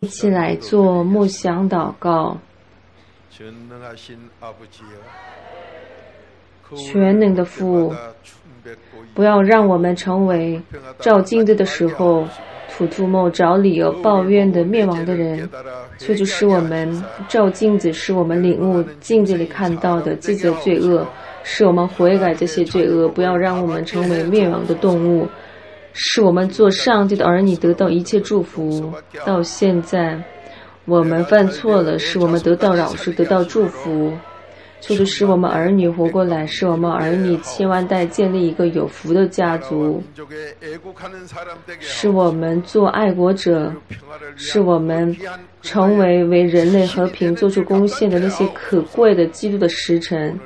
一起来做默想祷告。全能的父，不要让我们成为照镜子的时候吐吐沫找理由抱怨的灭亡的人。这就是我们照镜子，是我们领悟镜子里看到的自己的罪恶，是我们悔改这些罪恶，不要让我们成为灭亡的动物。是我们做上帝的儿女得到一切祝福。到现在，我们犯错了，使我们得到饶恕，得到祝福。就是使我们儿女活过来，使我们儿女千万代建立一个有福的家族。使我们做爱国者，使我们成为为人类和平做出贡献的那些可贵的基督的使臣。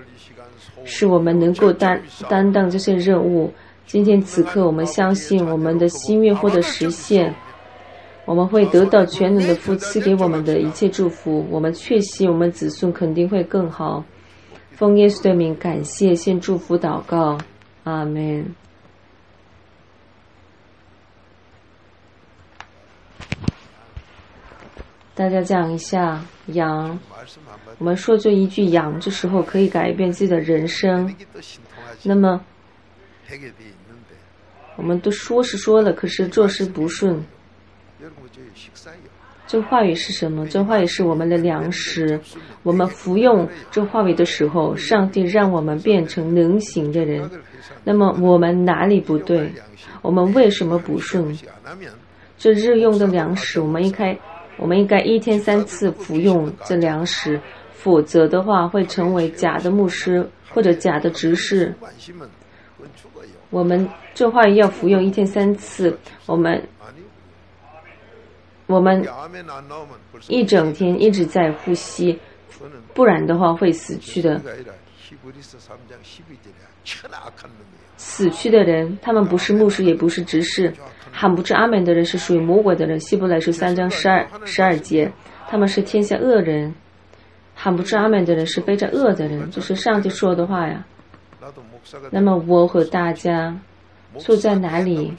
使我们能够担担当这些任务。今天此刻，我们相信我们的心愿获得实现，我们会得到全能的父赐给我们的一切祝福。我们确信我们子孙肯定会更好。奉耶稣的名，感谢，献祝福祷告，阿门。大家讲一下羊。我们说这一句羊这时候可以改变自己的人生。那么。我们都说是说了，可是做事不顺。这话语是什么？这话语是我们的粮食。我们服用这话语的时候，上帝让我们变成能行的人。那么我们哪里不对？我们为什么不顺？这日用的粮食，我们应该我们应该一天三次服用这粮食，否则的话会成为假的牧师或者假的执事。我们这话要服用一天三次，我们我们一整天一直在呼吸，不然的话会死去的。死去的人，他们不是牧师，也不是执事，喊不出阿门的人是属于魔鬼的人。希伯来书三章十二十二节，他们是天下恶人，喊不出阿门的人是非常恶的人，就是上帝说的话呀。那么我和大家住在哪里？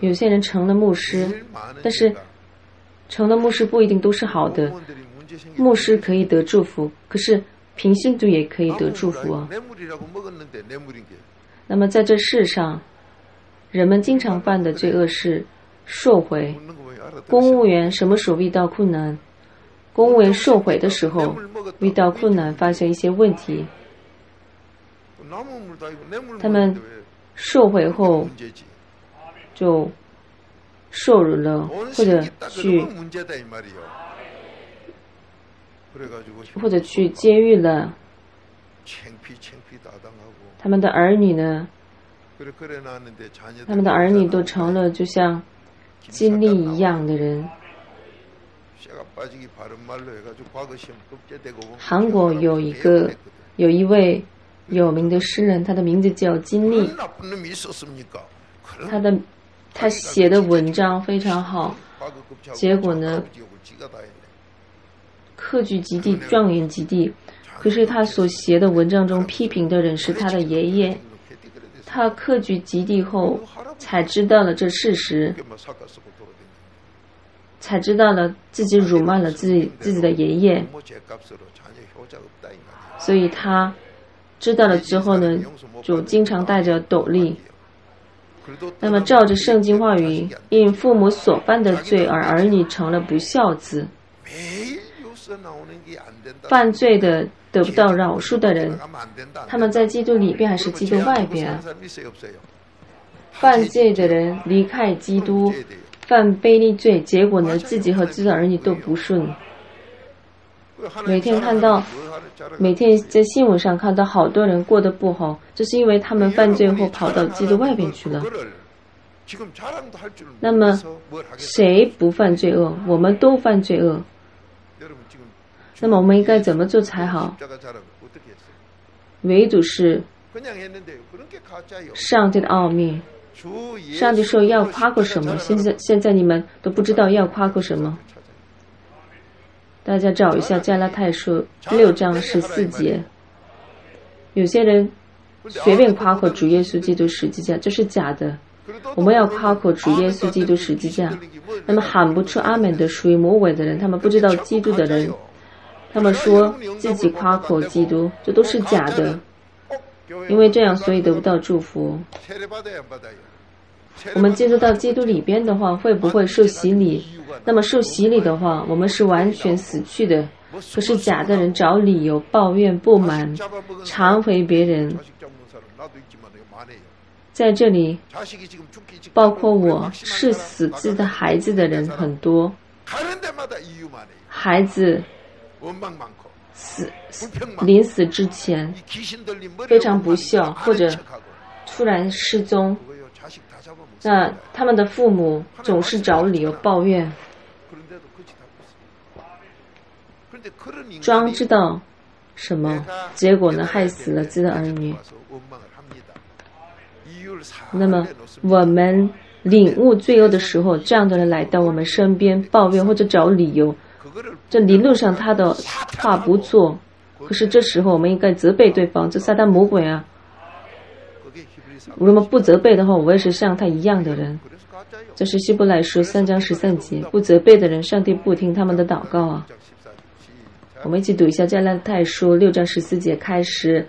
有些人成了牧师，但是成了牧师不一定都是好的。牧师可以得祝福，可是平信徒也可以得祝福啊。那么在这世上，人们经常犯的罪恶是受贿。公务员什么时候遇到困难？公务员受贿的时候遇到困难，发现一些问题，他们受贿后就受辱了，或者去或者去监狱了。他们的儿女呢？他们的儿女都成了就像金利一样的人。韩国有一个有一位有名的诗人，他的名字叫金立。他的他写的文章非常好，结果呢，科举及第、状元及第。可是他所写的文章中批评的人是他的爷爷。他科举及第后才知道了这事实。才知道了自己辱骂了自己自己的爷爷，所以他知道了之后呢，就经常带着斗笠。那么照着圣经话语，因父母所犯的罪而儿女成了不孝子，犯罪的得不到饶恕的人，他们在基督里边还是基督外边？犯罪的人离开基督。犯卑劣罪，结果呢，自己和自己的儿女都不顺。每天看到，每天在新闻上看到好多人过得不好，这是因为他们犯罪后跑到基督外边去了。那么，谁不犯罪恶？我们都犯罪恶。那么我们应该怎么做才好？唯独是上帝的奥秘。上帝说要夸过什么？现在现在你们都不知道要夸过什么。大家找一下加拉太书六章十四节。有些人随便夸口主耶稣基督十字架，这是假的。我们要夸口主耶稣基督十字架。那么喊不出阿门的，属于魔鬼的人，他们不知道基督的人，他们说自己夸口基督，这都是假的。因为这样，所以得不到祝福。我们进入到基督里边的话，会不会受洗礼？那么受洗礼的话，我们是完全死去的。可是假的人找理由抱怨不满，常回别人。在这里，包括我是死字的孩子的人很多。孩子死临死之前非常不孝，或者突然失踪。那他们的父母总是找理由抱怨，装知道什么，结果呢害死了自己的儿女。那么我们领悟罪恶的时候，这样的人来到我们身边抱怨或者找理由，这理论上他的话不错，可是这时候我们应该责备对方，这撒旦魔鬼啊！如果不责备的话，我也是像他一样的人。这是希伯来书三章十三节，不责备的人，上帝不听他们的祷告啊！我们一起读一下加拉太书六章十四节开始，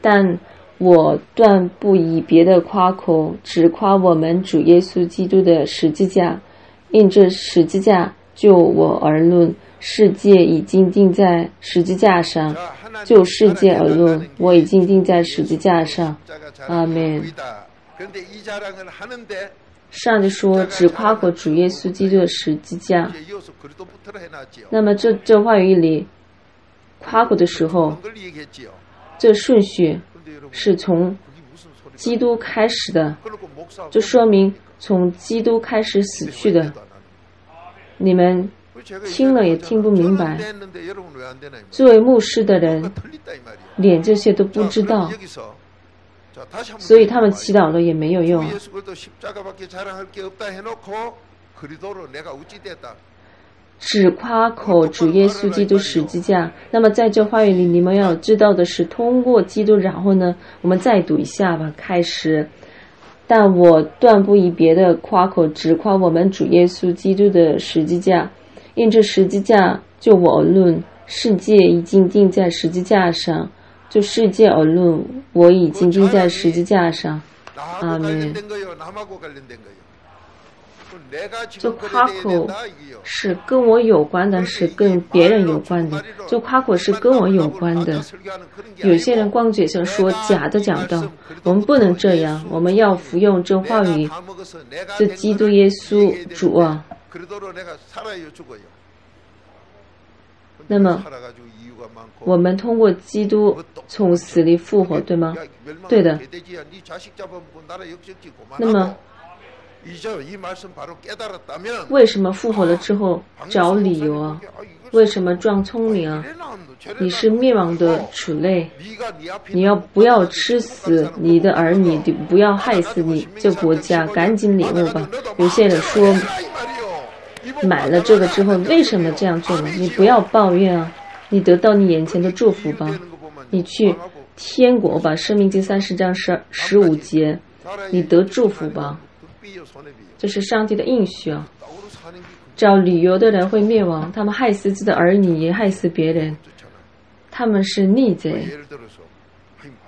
但我断不以别的夸口，只夸我们主耶稣基督的十字架。因这十字架，就我而论，世界已经定在十字架上。就世界而论，我已经钉在十字架上。阿门。上帝说：“只夸过主耶稣基督的十字架。”那么这这话语里，夸过的时候，这顺序是从基督开始的，这说明从基督开始死去的。你们。听了也听不明白。作为牧师的人，连这些都不知道，所以他们祈祷了也没有用。只夸口主耶稣基督十字架。那么在这话语里，你们要知道的是，通过基督，然后呢，我们再读一下吧。开始，但我断不以别的夸口，只夸我们主耶稣基督的十字架。因这十字架，就我而论，世界已经定在十字架上；就世界而论，我已经定在十字架上。阿门。就夸口是跟我有关的，是跟别人有关的。就夸口是跟我有关的。有些人光嘴上说假的讲道，我们不能这样，我们要服用这话语，这基督耶稣主啊。那么，我们通过基督从死里复活，对吗？对的。那么，为什么复活了之后找理由啊？为什么装聪明啊？你是灭亡的畜类，你要不要吃死你的儿女？你不要害死你这国家，赶紧领悟吧。有些人说。买了这个之后，为什么这样做呢？你不要抱怨啊！你得到你眼前的祝福吧，你去天国吧，《生命经》三十章十十五节，你得祝福吧。这是上帝的应许啊！找旅游的人会灭亡，他们害死自己的儿女，也害死别人。他们是逆贼，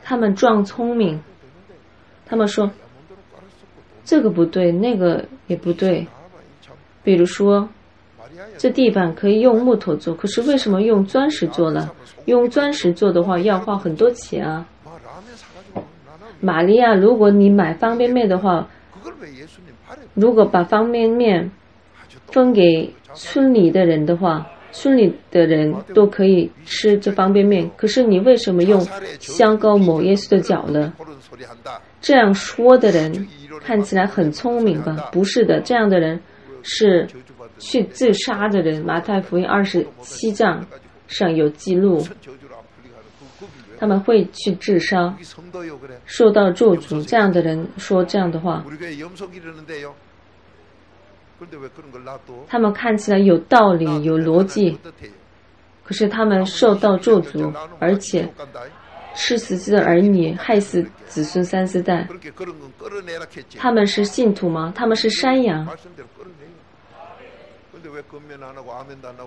他们装聪明，他们说这个不对，那个也不对。比如说，这地板可以用木头做，可是为什么用砖石做了？用砖石做的话要花很多钱啊。玛利亚，如果你买方便面的话，如果把方便面分给村里的人的话，村里的人都可以吃这方便面。可是你为什么用香膏抹耶稣的脚呢？这样说的人看起来很聪明吧？不是的，这样的人。是去自杀的人，《马太福音》二十七章上有记录，他们会去自杀，受到咒诅。这样的人说这样的话，他们看起来有道理、有逻辑，可是他们受到咒诅，而且吃死自己的儿女，害死子孙三四代。他们是信徒吗？他们是山羊。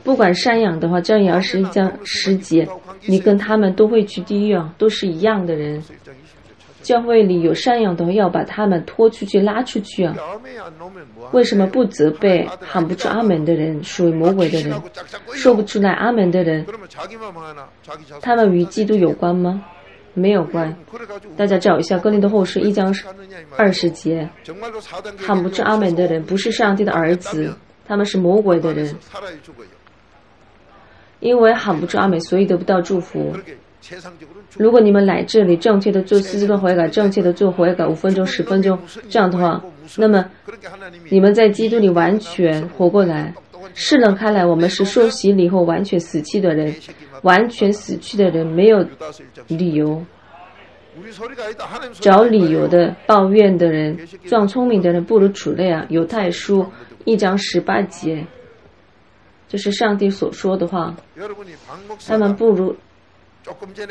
不管赡养的话，这样也是一张十节，你跟他们都会去地狱啊，都是一样的人。教会里有赡养的话，要把他们拖出去、拉出去啊。为什么不责备喊不出阿门的人，属于魔鬼的人，说不出来阿门的人？他们与基督有关吗？没有关。大家找一下《格林的后书》一章二十节，喊不出阿门的人，不是上帝的儿子。他们是魔鬼的人，因为喊不出阿美，所以得不到祝福。如果你们来这里正确的做四字悔改，正确的做悔改五分钟、十分钟这样的话，那么你们在基督里完全活过来。世人看来，我们是受洗礼后完全死去的人，完全死去的人没有理由找理由的抱怨的人，装聪明的人不如主类啊！犹太书。一章十八节，这是上帝所说的话。他们不如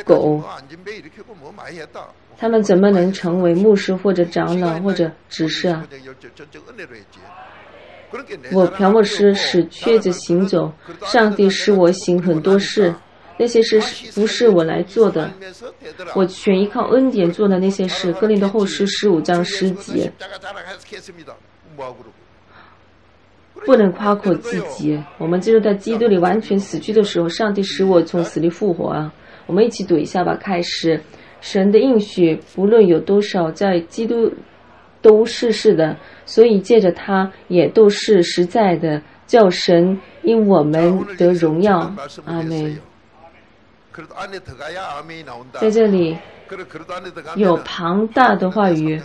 狗，他们怎么能成为牧师或者长老或者执事啊？我朴牧师使瘸子行走，上帝使我行很多事，那些事不是我来做的，我全依靠恩典做的那些事。格林的后书十五章十节。不能夸口自己。我们进入到基督里完全死去的时候，上帝使我从死里复活啊！我们一起读一下吧。开始，神的应许不论有多少，在基督都是是的，所以借着他也都是实在的。叫神因我们得荣耀。阿门。在这里有庞大的话语。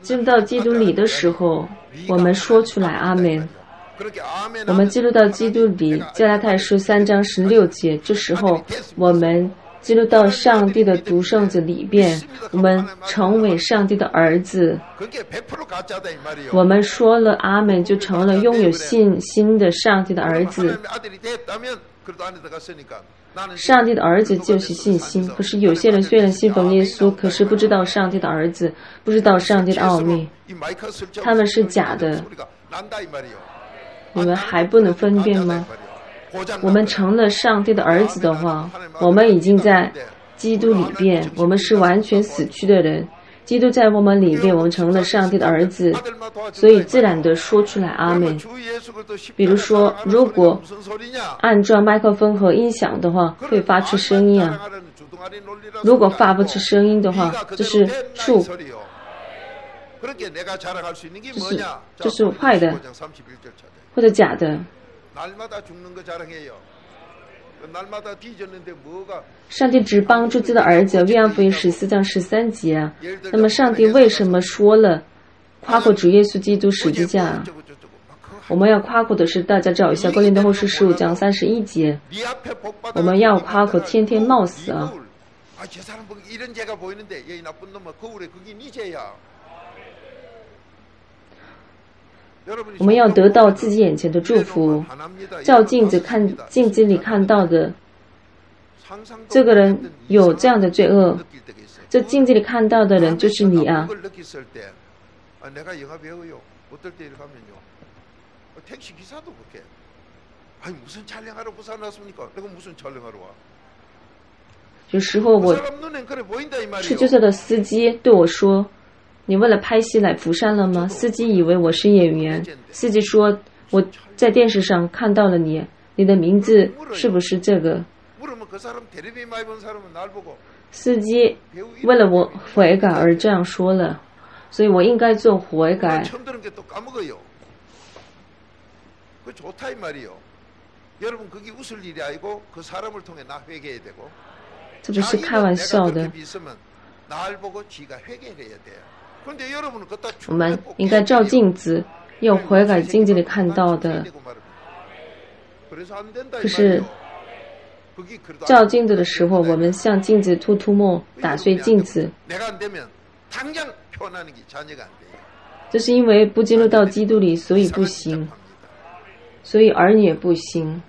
进到基督里的时候，我们说出来阿门。我们进入到基督里，加拉太书三章十六节，这时候我们进入到上帝的独生子里边，我们成为上帝的儿子。我们说了阿门，就成了拥有信心的上帝的儿子。上帝的儿子就是信心。可是有些人虽然信奉耶稣，可是不知道上帝的儿子，不知道上帝的奥秘，他们是假的。你们还不能分辨吗？我们成了上帝的儿子的话，我们已经在基督里边，我们是完全死去的人。基督在我们里面，我们成了上帝的儿子，所以自然的说出来阿门。比如说，如果安装麦克风和音响的话，会发出声音啊。如果发不出声音的话，就是树，就是就是坏的，或者假的。上帝只帮助自己的儿子，约翰福音十四章十三节啊。那么上帝为什么说了夸口主耶稣基督十字架？我们要夸口的是，大家找一下《哥林多后书》十五章三十一节。我们要夸口，天天冒死啊！我们要得到自己眼前的祝福，照镜子看镜子里看到的，这个人有这样的罪恶，这镜子里看到的人就是你啊。有时候我出租车的司机对我说。你为了拍戏来釜山了吗？司机以为我是演员。司机说我在电视上看到了你，你的名字是不是这个？司机为了我悔改而这样说了，所以我应该做悔改。这不是开玩笑的。我们应该照镜子，用悔改镜子里看到的。可是照镜子的时候，我们向镜子吐吐沫，打碎镜子。这是因为不进入到基督里，所以不行，所以儿女也不行。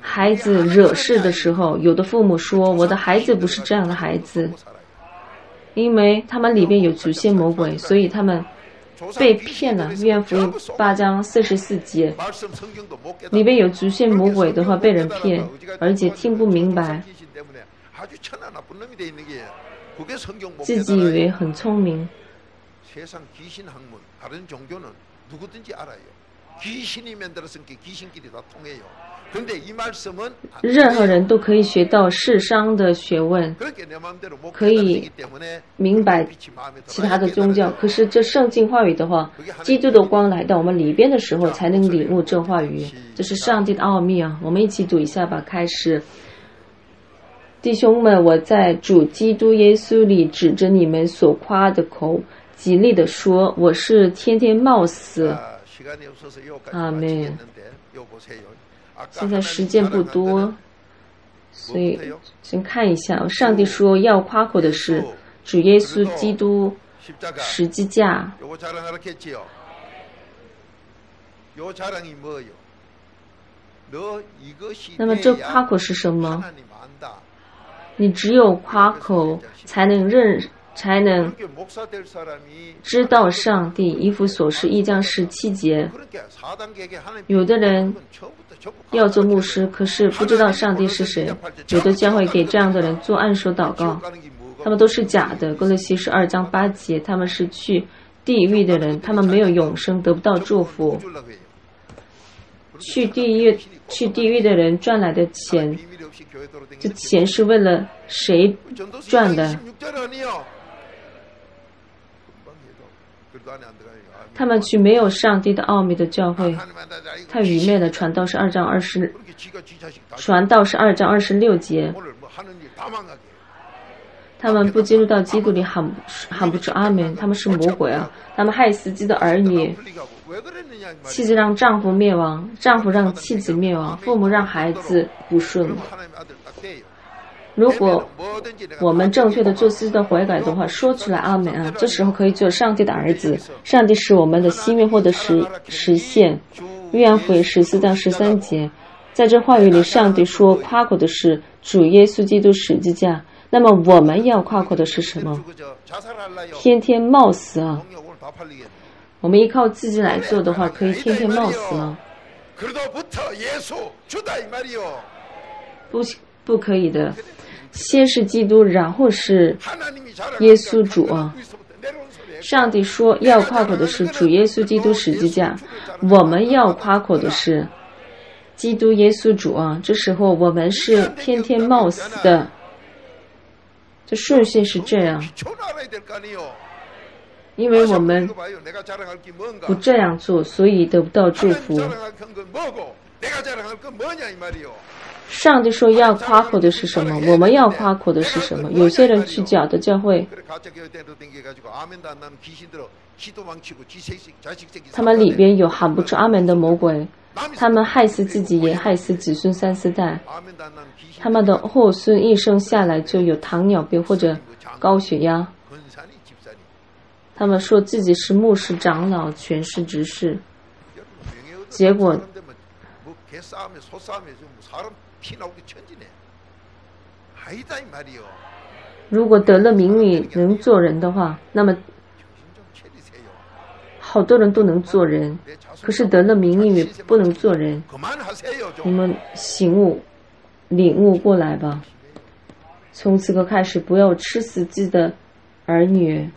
孩子惹事的时候，有的父母说：“我的孩子不是这样的孩子，因为他们里边有祖先魔鬼，所以他们被骗了。”约翰福音八章四十四节，里边有祖先魔鬼的话被人骗，而且听不明白，自己以为很聪明。任何人都可以学到世商的学问，可以明白其他的宗教。可是这圣经话语的话，基督的光来到我们里边的时候，才能领悟这话语。这是上帝的奥秘啊！我们一起读一下吧。开始，弟兄们，我在主基督耶稣里指着你们所夸的口，极力的说，我是天天冒死。阿门。现在时间不多，所以先看一下。上帝说要夸口的是主耶稣基督十字架。那么这夸口是什么？你只有夸口才能认。才能知道上帝。一夫所示一章十七节。有的人要做牧师，可是不知道上帝是谁。有的教会给这样的人做暗手祷告，他们都是假的。哥罗西是二章八节，他们是去地狱的人，他们没有永生，得不到祝福。去地狱去地狱的人赚来的钱，这钱是为了谁赚的？他们去没有上帝的奥秘的教会，太愚昧了。传道是二章二十，传道是二章二十六节。他们不进入到基督里喊喊不出阿门，他们是魔鬼啊！他们害死自己的儿女，妻子让丈夫灭亡，丈夫让妻子灭亡，父母让孩子不顺。如果我们正确的做自己的悔改的话，说出来阿门啊！这时候可以做上帝的儿子，上帝使我们的心愿获得实实现。约翰福音十四章十三节，在这话语里，上帝说夸口的是主耶稣基督十字架。那么我们要夸口的是什么？天天冒死啊！我们依靠自己来做的话，可以天天冒死吗？不，不可以的。先是基督，然后是耶稣主啊！上帝说要夸口的是主耶稣基督十字架，我们要夸口的是基督耶稣主啊！这时候我们是天天冒死的，这顺序是这样，因为我们不这样做，所以得不到祝福。上帝说要夸口的是什么？我们要夸口的是什么？有些人去假的教会，他们里边有喊不出阿门的魔鬼，他们害死自己，也害死子孙三四代，他们的后孙一生下来就有糖尿病或者高血压，他们说自己是牧师、长老、全是执事，结果。如果得了名誉能做人的话，那么好多人都能做人。可是得了名誉不能做人，你们醒悟、领悟过来吧。从此刻开始，不要吃死自己的儿女。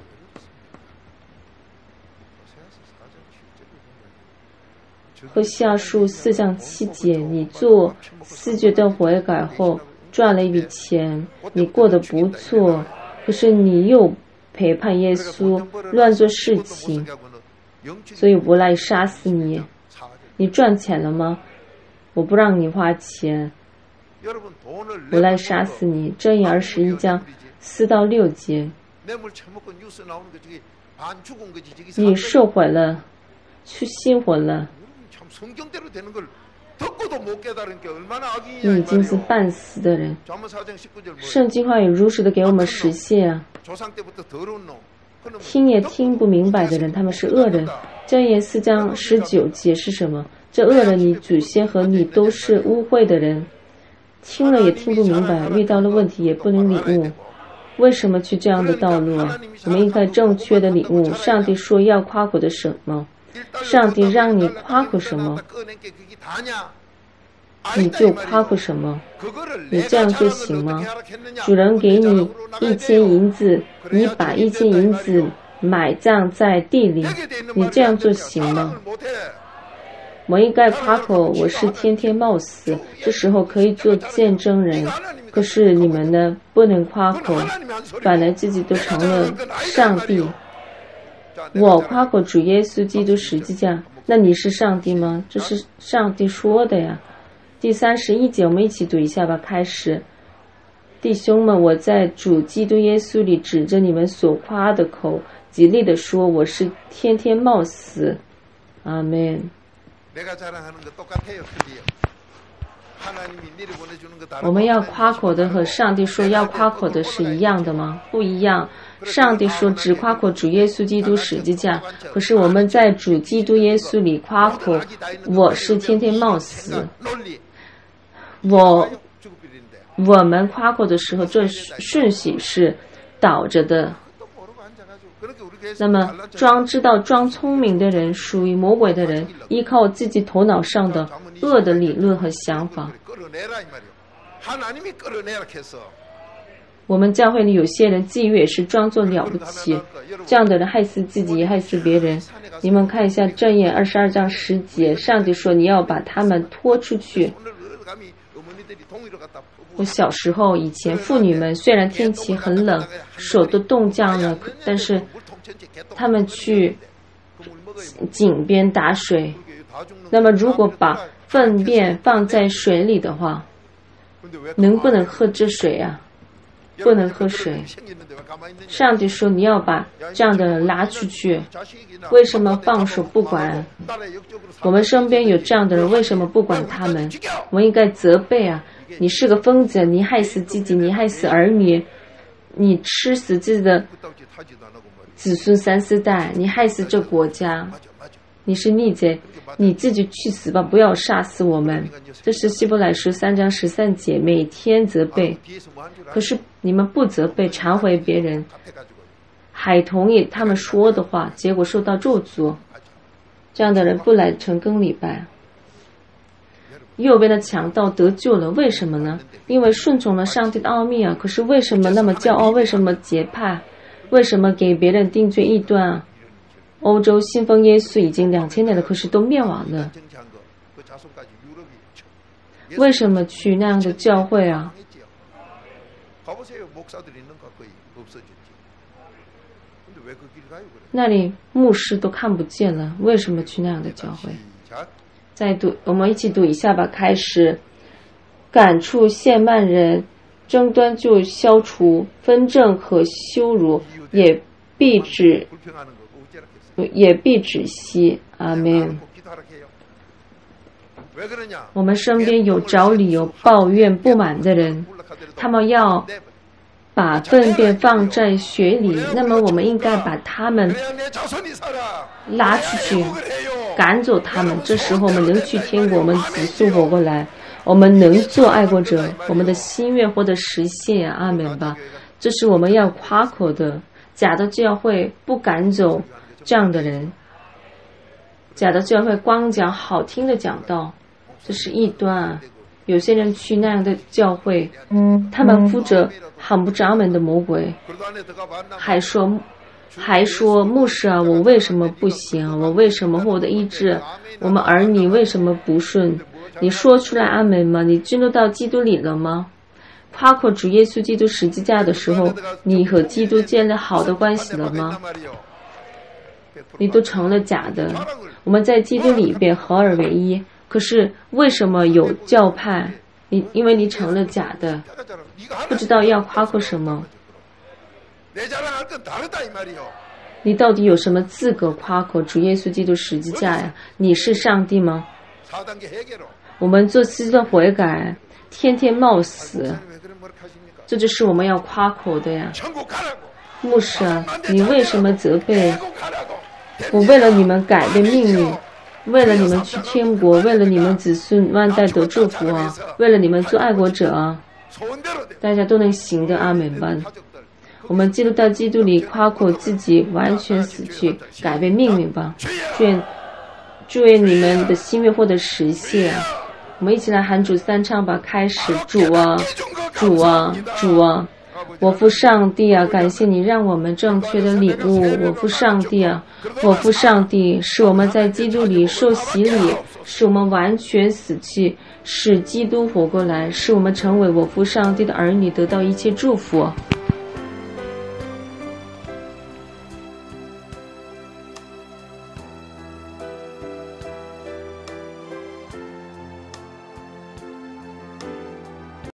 和下述四项七节，你做四觉的悔改后赚了一笔钱，你过得不错，可是你又陪伴耶稣乱做事情，所以我来杀死你。你赚钱了吗？我不让你花钱，我来杀死你。正言二十一章四到六节，你受毁了，去心魂了。你已经是半死的人。圣经话语如实的给我们实现啊！听也听不明白的人，他们是恶人。箴言四章十九节是什么？这恶人，你祖先和你都是污秽的人，听了也听不明白，遇到了问题也不能领悟。为什么去这样的道路啊？我们应该正确的领悟。上帝说要夸口的什么？上帝让你夸口什么？你就夸口什么？你这样做行吗？主人给你一千银子，你把一千银子埋葬在地里，你这样做行吗？我应该夸口我是天天冒死，这时候可以做见证人。可是你们呢？不能夸口，反而自己都成了上帝。我夸口主耶稣基督十字架，那你是上帝吗？这是上帝说的呀。第三十一节，我们一起读一下吧。开始，弟兄们，我在主基督耶稣里指着你们所夸的口，极力的说，我是天天冒死。阿门。我们要夸口的和上帝说要夸口的是一样的吗？不一样。上帝说只夸口主耶稣基督十字架，可是我们在主基督耶稣里夸口，我是天天冒死。我我们夸口的时候，这顺序是倒着的。那么，装知道装聪明的人属于魔鬼的人，依靠自己头脑上的恶的理论和想法。我们教会里有些人自以为是装作了不起，这样的人害死自己也害死别人。你们看一下正言二十二章十节，上帝说你要把他们拖出去。我小时候以前，妇女们虽然天气很冷，手都冻僵了，但是。他们去井边打水，那么如果把粪便放在水里的话，能不能喝这水啊？不能喝水。上帝说你要把这样的人拉出去，为什么放手不管？我们身边有这样的人，为什么不管他们？我们应该责备啊！你是个疯子，你害死自己，你害死儿女，你吃死自己的。子孙三四代，你害死这国家，你是逆贼，你自己去死吧！不要杀死我们。这是希伯来十三章十三节，每天责备。可是你们不责备，忏悔别人，还同意他们说的话，结果受到咒诅。这样的人不来成更礼拜。右边的强盗得救了，为什么呢？因为顺从了上帝的奥秘啊！可是为什么那么骄傲？为什么结派？为什么给别人定罪异端啊？欧洲信奉耶稣已经两千年的，可是都灭亡了。为什么去那样的教会啊？那里牧师都看不见了，为什么去那样的教会？再读，我们一起读一下吧。开始，感触现曼人，争端就消除，纷争和羞辱。也必止，也必止息。阿门。我们身边有找理由抱怨不满的人，他们要把粪便放在雪里，那么我们应该把他们拉出去，赶走他们。这时候我们能去天国，我们急速活过来，我们能做爱国者，我们的心愿获得实现。阿门吧。这是我们要夸口的。假的教会不赶走这样的人，假的教会光讲好听的讲道，这是异端啊。有些人去那样的教会，他们负责喊不着门的魔鬼，还说还说牧师啊，我为什么不行？我为什么获得医治？我们儿女为什么不顺？你说出来阿门吗？你进入到基督里了吗？夸口主耶稣基督十字架的时候，你和基督建立好的关系了吗？你都成了假的。我们在基督里边合而为一，可是为什么有教派？你因为你成了假的，不知道要夸口什么。你到底有什么资格夸口主耶稣基督十字架呀？你是上帝吗？我们做基督悔改，天天冒死。这就是我们要夸口的呀！牧师啊，你为什么责备？我为了你们改变命运，为了你们去天国，为了你们子孙万代得祝福啊，为了你们做爱国者啊，大家都能行的阿门吧。我们进入到基督里，夸口自己完全死去，改变命运吧。愿祝愿你们的心愿获得实现。我们一起来喊主三唱吧，开始，主啊，主啊，主啊。我父上帝啊，感谢你让我们正确的领悟。我父上帝啊，我父上帝，使我们在基督里受洗礼，使我们完全死去，使基督活过来，使我们成为我父上帝的儿女，得到一切祝福。